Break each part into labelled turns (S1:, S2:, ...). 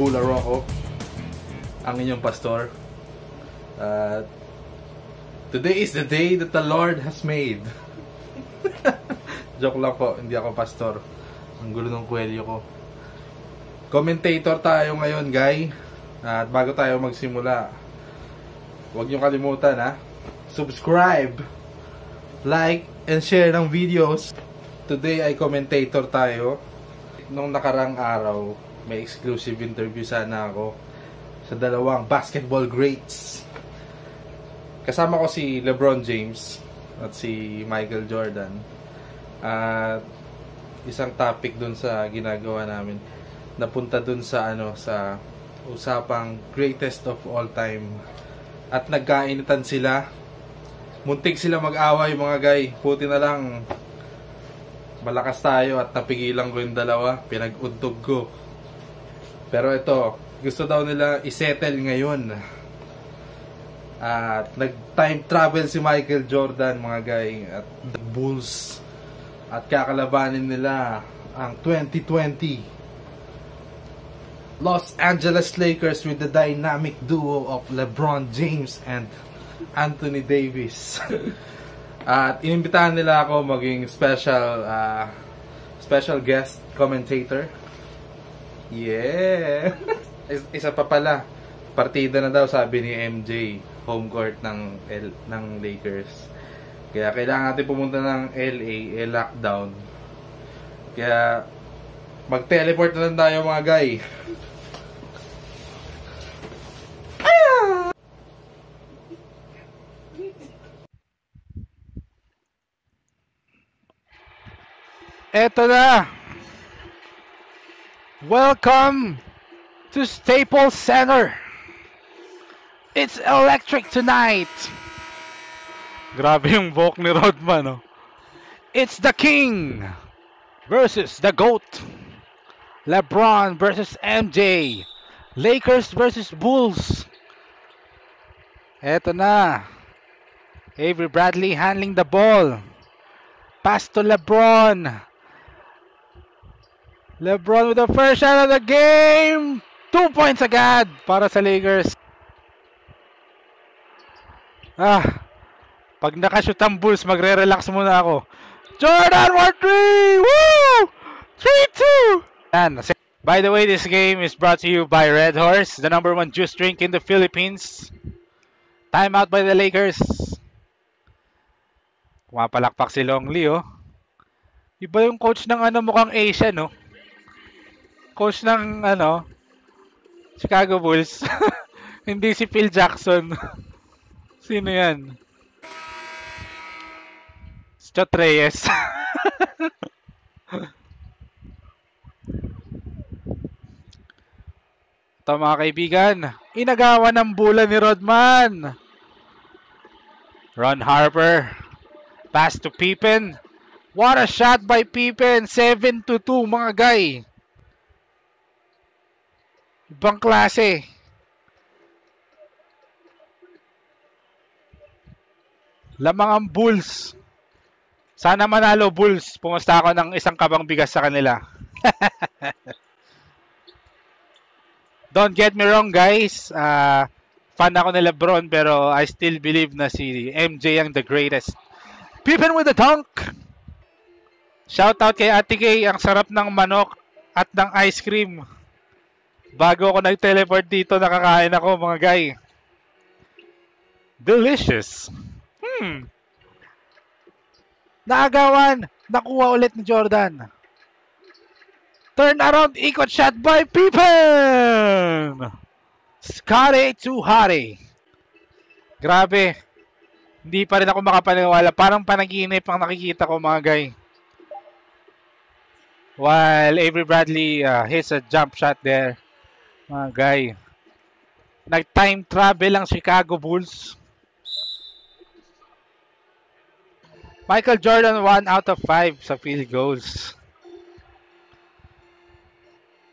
S1: Bula Rocco, ang inyong pastor. At today is the day that the Lord has made. Joke lang po, hindi ako pastor. Ang gulo ng kwelyo ko. Commentator tayo ngayon, guy. At bago tayo magsimula, huwag niyo kalimutan ha. Subscribe, like, and share ng videos. Today ay commentator tayo. Nung nakarang araw, may exclusive interview sana ako sa dalawang basketball greats. Kasama ko si LeBron James at si Michael Jordan. At isang topic dun sa ginagawa namin. Napunta dun sa ano sa usapang greatest of all time. At nagkainitan sila. Muntik sila mag-away mga guy. Puti na lang. Malakas tayo at napigilan ko yung dalawa. Pinag-untog ko pero ito gusto daw nila isettle ngayon at nag-time travel si Michael Jordan mga guy at the Bulls at kakalabanin nila ang 2020 Los Angeles Lakers with the dynamic duo of LeBron James and Anthony Davis. At inimbitahan nila ako maging special uh, special guest commentator. Yeah. Isa pa pala. Partida na daw sabi ni MJ home court ng L ng Lakers. Kaya kailangan natin pumunta ng LA, eh, lockdown. Kaya mag-teleport na lang tayo mga guy. Eto na! Welcome to Staples Center! It's electric tonight! Grabe yung vogue ni Rodman, oh. It's the King versus the GOAT. LeBron versus MJ. Lakers versus Bulls. Eto na. Avery Bradley handling the ball. Pass to LeBron. LeBron with the first shot of the game. Two points agad para sa Lakers. Ah, pag nakashoot ang Bulls, magre-relax muna ako. Jordan, 1-3! Woo! 3-2! Yan. By the way, this game is brought to you by Red Horse, the number one juice drink in the Philippines. Timeout by the Lakers. Kumapalakpak si Longley, oh. Iba yung coach ng ano mukhang Asian, no? Coach ng ano, Chicago Bulls. Hindi si Phil Jackson. Sino yan? Chot Reyes. Ito mga kaibigan, inagawa ng bola ni Rodman. Ron Harper. Pass to Pippen. What a shot by Pippen. 7 to 2 mga guy. Ibang klase. Lamang ang Bulls. Sana manalo Bulls. Pumusta ako ng isang kabang bigas sa kanila. Don't get me wrong guys. Uh, fan ako ni Lebron pero I still believe na si MJ ang the greatest. Pippen with the dunk. Shout out kay Ate Kay. Ang sarap ng manok at ng ice cream. Bago ako nag-teleport dito, nakakain ako mga guy. Delicious. Hmm. Naagawan. Nakuha ulit ni Jordan. Turn around, ikot shot by Pippen! Scotty to Harry. Grabe. Hindi pa rin ako makapaniwala. Parang panaginip ang nakikita ko mga guy. While Avery Bradley uh, hits a jump shot there. Mga guy. Nag-time travel ang Chicago Bulls. Michael Jordan 1 out of 5 sa field goals.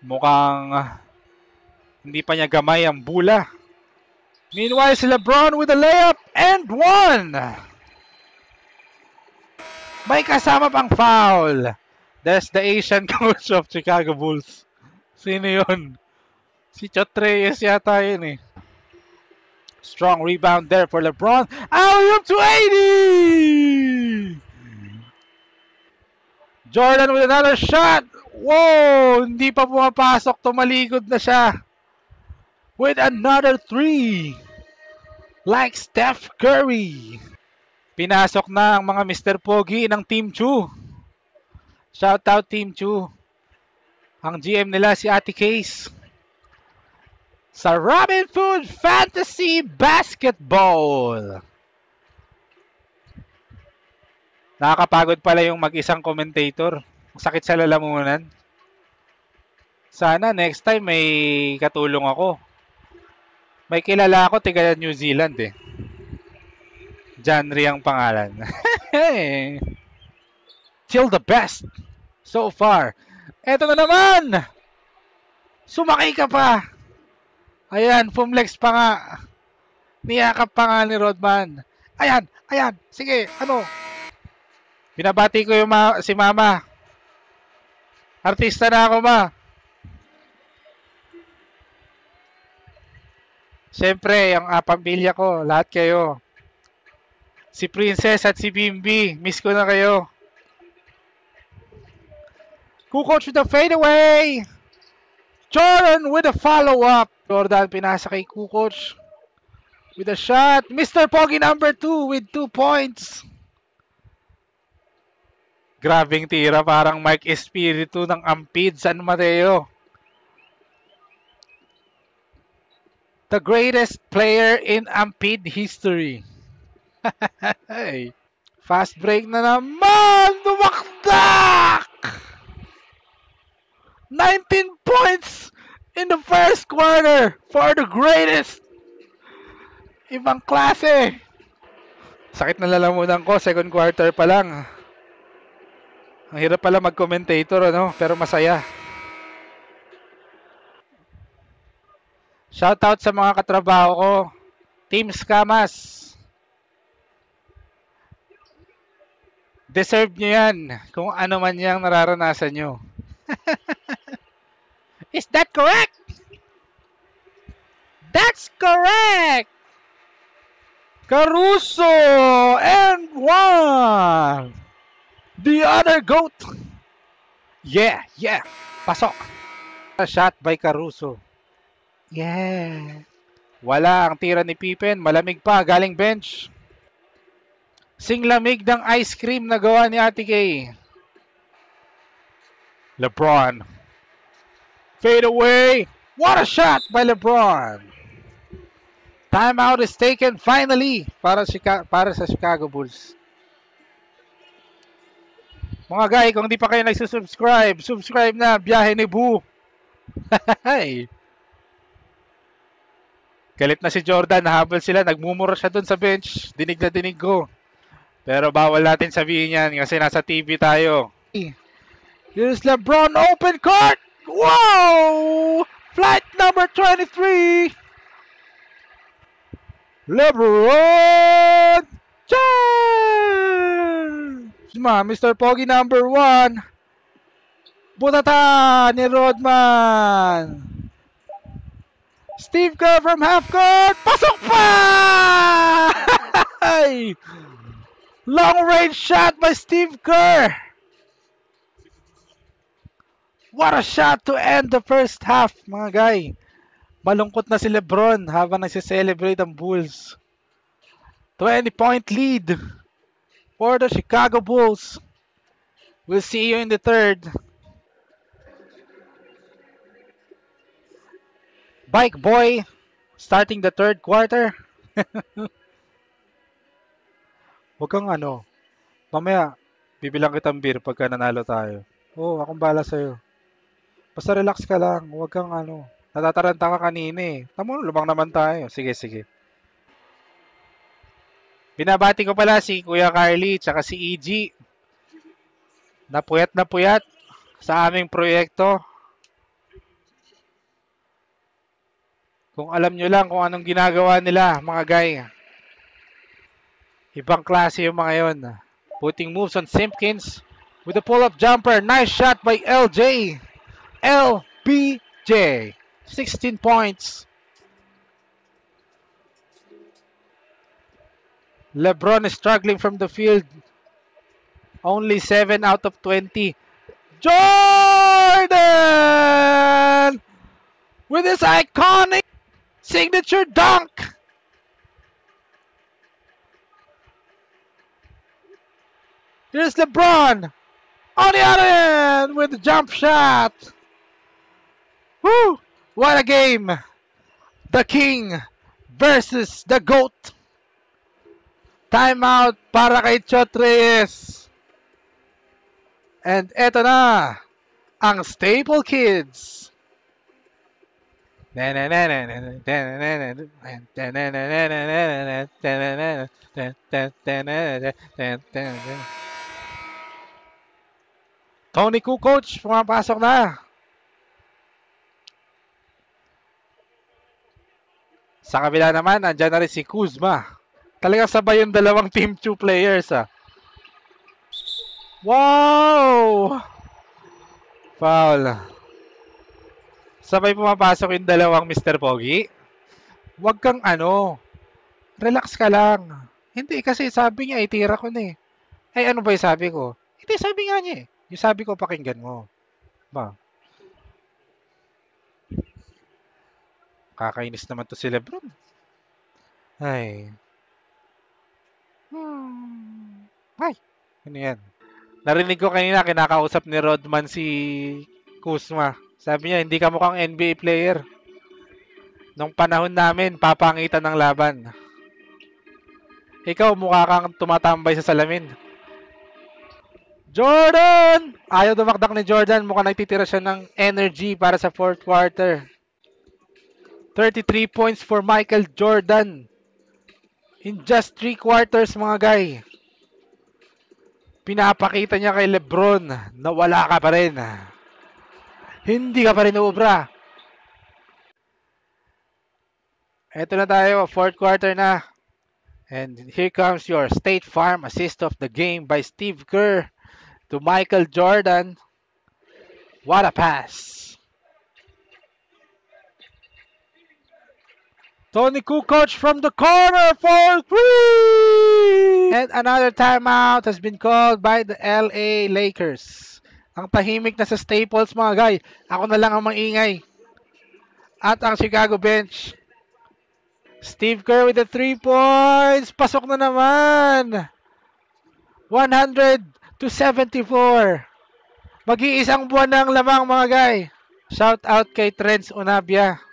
S1: Mukhang uh, hindi pa niya gamay ang bula. Meanwhile, si LeBron with a layup and one! May kasama pang foul. That's the Asian coach of Chicago Bulls.
S2: Sino yun? Si Chotreyes yata yun eh. Strong rebound there for LeBron. Alley-oop to 80! Jordan with another shot. Whoa! Hindi pa pumapasok. Tumalikod na siya. With another three. Like Steph Curry. Pinasok na ang mga Mr. Pogi ng Team Chu. Shout out Team Chu. Ang GM nila si Ate Case sa Robin Food Fantasy Basketball. Nakakapagod pala yung mag-isang commentator. Sakit sa lalamunan. Sana next time may katulong ako. May kilala ako, tiga New Zealand eh. Janry ang pangalan. Till the best. So far. Eto na naman! Sumakay ka pa! Ayan, Fumlex pa nga. Niyakap pa nga ni Rodman. Ayan, ayan. Sige, ano? Binabati ko yung ma- si mama. Artista na ako, ma. Siyempre, yung uh, pamilya ko, lahat kayo. Si Princess at si Bimbi, miss ko na kayo. Kukoach with the fadeaway! Jordan with a follow-up. Jordan pinasa kay Kukoc. With a shot. Mr. Pogi number 2 with 2 points. Grabing tira parang Mike Espiritu ng Ampid San Mateo. The greatest player in Ampid history. Fast break na naman! Dumakdak! 19 points in the first quarter for the greatest. Ibang klase. Sakit na lalamunan ko, second quarter pa lang. Ang hirap pala mag-commentator, ano? Pero masaya. Shoutout sa mga katrabaho ko. Team Scamas. Deserve nyo yan kung ano man yung nararanasan nyo. Is that correct? That's correct! Caruso and one! The other goat! Yeah, yeah! Pasok! A shot by Caruso. Yeah! Wala ang tira ni Pippen. Malamig pa, galing bench. Sing lamig ng ice cream na gawa ni Ate Kay. LeBron. Fade away. What a shot by LeBron. Timeout is taken finally para, Chica para sa Chicago Bulls. Mga guy, kung di pa kayo nagsusubscribe, subscribe na. Biyahe ni Boo. Galit na si Jordan. Nahabol sila. Nagmumura siya doon sa bench. Dinig na dinig ko. Pero bawal natin sabihin yan kasi nasa TV tayo. Here's LeBron open court. Whoa! Flight number 23. LeBron James! Ma, Mr. Pogi number 1. Butata ni Rodman. Steve Kerr from half court. Pasok pa! Long range shot by Steve Kerr. What a shot to end the first half, mga guy. Malungkot na si Lebron habang nagse-celebrate ang Bulls. 20-point lead for the Chicago Bulls. We'll see you in the third. Bike Boy starting the third quarter. Huwag kang ano. Mamaya, bibilang kitang beer pagka nanalo tayo. Oo, oh, akong bala sa'yo. Basta relax ka lang. Huwag kang ano. Natataranta ka kanina eh. Tamo, lumang naman tayo. Sige, sige. Binabati ko pala si Kuya Carly tsaka si EG. Napuyat na puyat sa aming proyekto. Kung alam nyo lang kung anong ginagawa nila, mga guy. Ibang klase yung mga yon. Putting moves on Simpkins with a pull-up jumper. Nice shot by LJ. LBJ. 16 points. LeBron is struggling from the field. Only 7 out of 20. Jordan! With his iconic signature dunk! Here's LeBron on the other end with the jump shot. Woo! What a game! The King versus the GOAT. Timeout para kay Chot Reyes. And eto na, ang Staple Kids. Tony Kukoc, pumapasok na. Sa kabila naman, andyan na rin si Kuzma. Talagang sabay yung dalawang Team 2 players ah. Wow! Foul. Sabay pumapasok yung dalawang Mr. Pogi. Huwag kang ano. Relax ka lang. Hindi kasi sabi niya, itira ko na eh. Ay ano ba yung sabi ko? Hindi, sabi nga niya eh. Yung sabi ko, pakinggan mo. Ba? Kakainis naman to si Lebron. Ay. Hmm. Ay. Ano yan? Narinig ko kanina, kinakausap ni Rodman si Kuzma. Sabi niya, hindi ka mukhang NBA player. Nung panahon namin, papangitan ng laban. Ikaw, mukha kang tumatambay sa salamin. Jordan! Ayaw dumakdak ni Jordan. Mukhang nagtitira siya ng energy para sa fourth quarter. 33 points for Michael Jordan. In just 3 quarters, mga guy. Pinapakita niya kay Lebron na wala ka pa rin. Hindi ka pa rin uubra. Ito na tayo, fourth quarter na. And here comes your State Farm assist of the game by Steve Kerr to Michael Jordan. What a pass. Tony Kukoc from the corner for three! And another timeout has been called by the LA Lakers. Ang tahimik na sa Staples mga guy. Ako na lang ang maingay. At ang Chicago bench. Steve Kerr with the three points. Pasok na naman. 100 to 74. Mag-iisang buwan ng lamang mga guy. Shout out kay Trents Unabia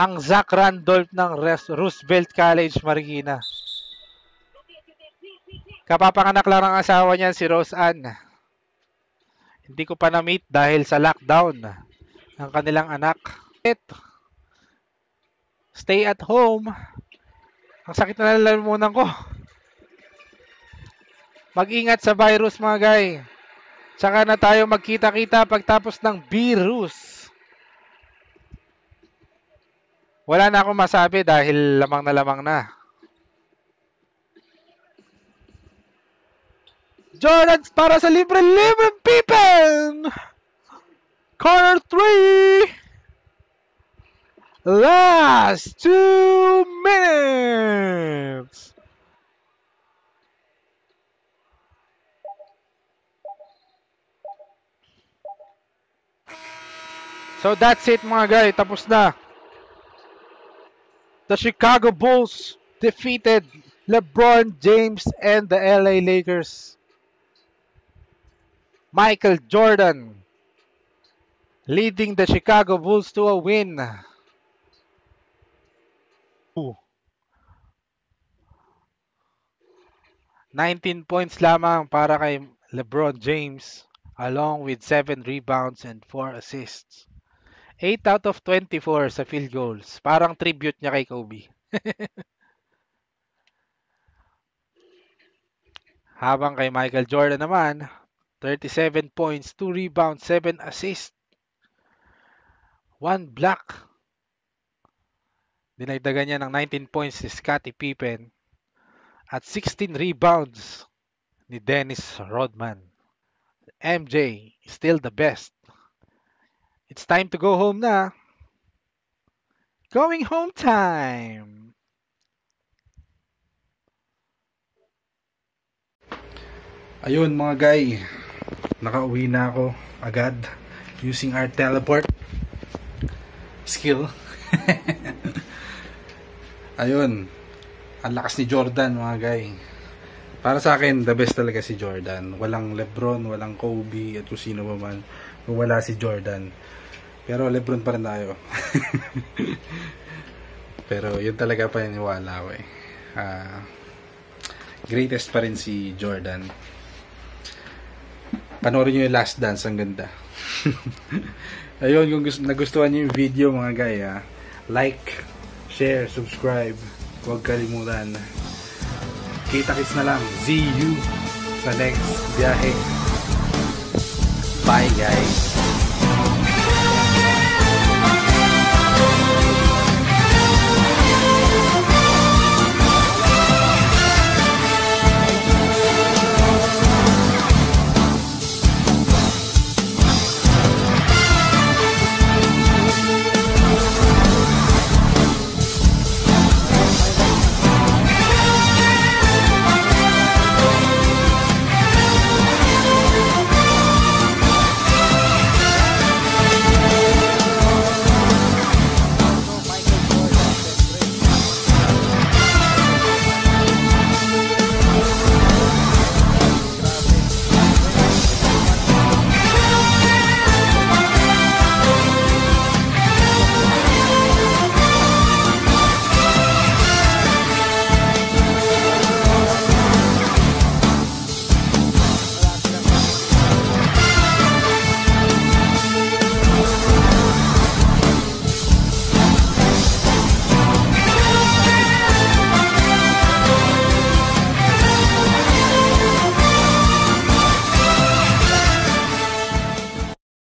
S2: ang Zach Randolph ng Roosevelt College, Marikina. Kapapanganak lang ang asawa niya si Rose Ann. Hindi ko pa na-meet dahil sa lockdown ang kanilang anak. Stay at home. Ang sakit na lalamunan ko. Mag-ingat sa virus mga guy. Tsaka na tayo magkita-kita pagtapos ng virus. Wala na akong masabi dahil lamang na lamang na. Jordan para sa libre-libre Pippen! Corner 3! Last two minutes! So that's it mga guys. Tapos na. The Chicago Bulls defeated LeBron James and the LA Lakers. Michael Jordan leading the Chicago Bulls to a win. Ooh. 19 points lamang para kay LeBron James along with 7 rebounds and 4 assists. 8 out of 24 sa field goals. Parang tribute niya kay Kobe. Habang kay Michael Jordan naman, 37 points, 2 rebounds, 7 assists, 1 block. Dinagdagan niya ng 19 points si Scottie Pippen at 16 rebounds ni Dennis Rodman. MJ still the best It's time to go home na. Going home time.
S1: Ayun mga guy, nakauwi na ako agad using our teleport skill. Ayun, ang lakas ni Jordan mga guy. Para sa akin, the best talaga si Jordan. Walang Lebron, walang Kobe, at kung sino pa man. Wala si Jordan. Pero Lebron pa rin tayo. Pero yun talaga paniniwala ko eh. Ah, greatest pa rin si Jordan. Panoorin nyo yung Last Dance, ang ganda. Ayun, kung gusto, nagustuhan nyo yung video mga guy, ah, like, share, subscribe. Huwag kalimutan. Kita-kits na lang. See you sa next biyahe. Bye guys.